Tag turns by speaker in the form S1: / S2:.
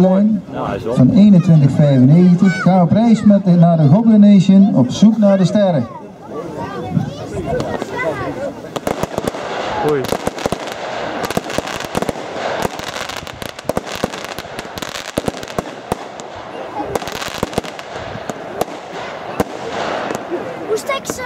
S1: Goblin van 21,95. Ga op reis met naar de Goblin Nation op zoek naar de sterren.
S2: Oei. Hoe stek ze